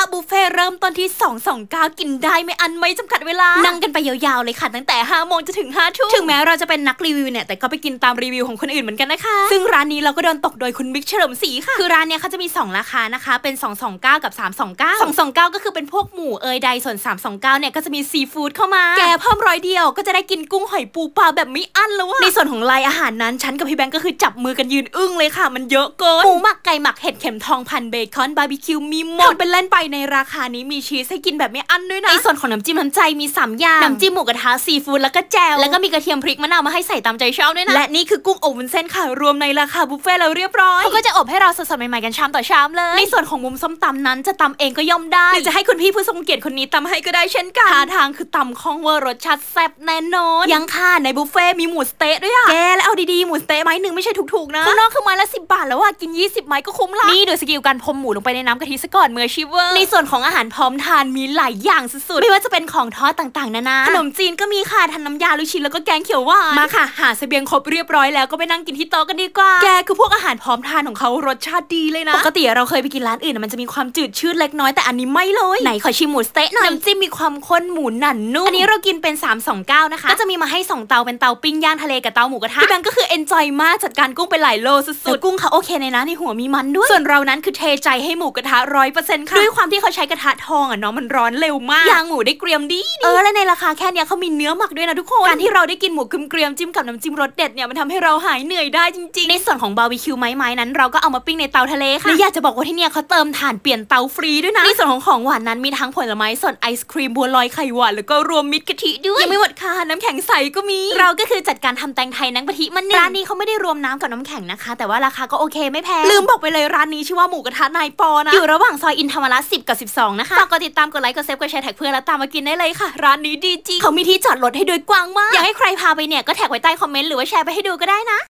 ราคาบุฟเฟ่ต์เริ่มต้นที่ 229 กินได้ไม่อั้นไม่จำกัดเวลา นั่งกันไปยาวๆเลยค่ะ ตั้งแต่5โมงจนถึง5ทุ่มถึงแม้เราจะเป็นนักรีวิวเนี่ย แต่ก็ไปกินตามรีวิวของคนอื่นเหมือนกันนะคะ ซึ่งร้านนี้เราก็โดนตกโดยคุณบิ๊กเฉลิมศรีค่ะ คือร้านเนี้ยเขาจะมี 2 ราคานะคะ เป็น 229 กับ 329 229 ก็คือเป็นพวกหมูเอยไก่เอยส่วน 329 เนี่ยก็จะมีซีฟู้ดเข้ามา แกเพิ่มร้อยเดียวก็จะได้กินกุ้งหอยปูปลาแบบไม่อั้นแล้วอะในส่วนของลายอาหารนั้นฉันกับพี่แบงก์ก็คือจับมือกันยืนอึ้งเลยค่ะ มันเยอะเกินหมูหมักไก่หมักเห็ดเข็มทองพันเบคอนบาร์บีคิวมีหมดทำเป็นเล่นไปในราคานี้มีชีสให้กินแบบไม่อั้นด้วยนะในส่วนของน้ำจิ้มน้ำใจมี 3 อย่าง น้ำจิ้มหมูกระทะซีฟู้ดแล้วก็แจวแล้วก็มีกระเทียมพริกมะนาวมาให้ใส่ตามใจชอบด้วยนะและนี่คือกุ้งอบวุ้นเส้นค่ะรวมในราคาบุฟเฟ่ต์แล้วเรียบร้อยเขาก็จะอบให้เราสดๆใหม่ๆกันชามต่อชามเลย ในส่วนของมุมส้มตำนั้นจะตำเองก็ย่อมได้หรือจะให้คุณพี่ผู้ทรงเกียรติคนนี้ตำให้ก็ได้เช่นกันท่าทางคือตำคล่องเวอร์รสชาติแซ่บแน่นอนยังค่ะในบุฟเฟ่ต์มีหมูสเต๊ะด้วยอะแกแล้วเอาดีๆหมูสเต๊ะไม้หนึ่งไม่ใช่ถูกๆนะข้างนอกคือไม้ละสิบบาทแล้วอะกิน 20 ไม้ก็คุ้มละนี่ดู skill การพรมหมูลงไปในน้ำกะทิซะก่อนมืออาชีพเวอร์ในส่วนของอาหารพร้อมทานมีหลายอย่างสุดๆ ไม่ว่าจะเป็นของทอดต่างๆ นานา ขนมจีนก็มีค่ะทั้งน้ำยาลูกชิ้นแล้วก็แกงเขียวหวาน มาค่ะ หาเสบียงครบเรียบร้อยแล้วก็ไปนั่งกินที่โต๊ะกันดีกว่า แกคือพวกอาหารพร้อมทานของเขารสชาติดีเลยนะ ปกติเราเคยไปกินร้านอื่นนะมันจะมีความจืดชืดเล็กน้อยแต่อันนี้ไม่เลย ไหนขอชิมหมูสเต๊ะหน่อย น้ำจิ้มมีความข้นหมูนั้นนุ่ม อันนี้เรากินเป็น 329 นะคะ ก็จะมีมาให้ 2 เตาเป็นเตาปิ้งย่างทะเลกับเตาหมูกระทะพี่แบงก์ก็คือ enjoy มากจัดการกุ้งไปหลายโลสุดๆกุ้งเขาโอเคเลยนะในหัวมีมันด้วย ส่วนเรานั้นคือเทใจให้หมูกระทะร้อยเปอร์เซ็นต์ค่ะด้วยความที่เขาใช้กระทะทองอะเนาะมันร้อนเร็วมากย่างหมูได้เกรียมดีเออและในราคาแค่เนี้ยเขามีเนื้อหมักด้วยนะทุกคนการที่เราได้กินหมูเกรียมๆจิ้มกับน้ำจิ้มรสเด็ดเนี่ยมันทำให้เราหายเหนื่อยได้จริงๆ ในส่วนของบาร์บีคิวไม้ๆนั้นเราก็เอามาปิ้งในเตาทะเลค่ะและอยากจะบอกว่าที่เนี่ยเขาเติมถ่านเปลี่ยนเตาฟรีด้วยนะในส่วนของของหวานนั้นมีทั้งผลไม้สดไอศครีมบัวลอยไข่หวานแล้วก็รวมมิตรกะทิด้วยยังไม่หมดค่ะน้ำแข็งใสก็มี เราก็คือจัดการทำแตงไทยน้ำกะทิมันร้านนี้เขาไม่ได้รวมน้ำกับน้ำแข็งนะคะ แต่ว่าราคาก็โอเคไม่แพงลืมบอกไปเลยร้านนี้ชื่อว่าหมูกระทะนายปอนะอยู่ระหว่างซอยอินทามระ10 กับ 12 นะคะฝากกดติดตามกดไลค์กด save กดแชร์ tag เพื่อนแล้วตามมากินได้เลยค่ะ ร้านนี้ดีจริงเขามีที่จอดรถให้ด้วยกว้างมาก อยากให้ใครพาไปเนี่ยก็ tag ไว้ใต้ comment หรือว่าแชร์ไปให้ดูก็ได้นะ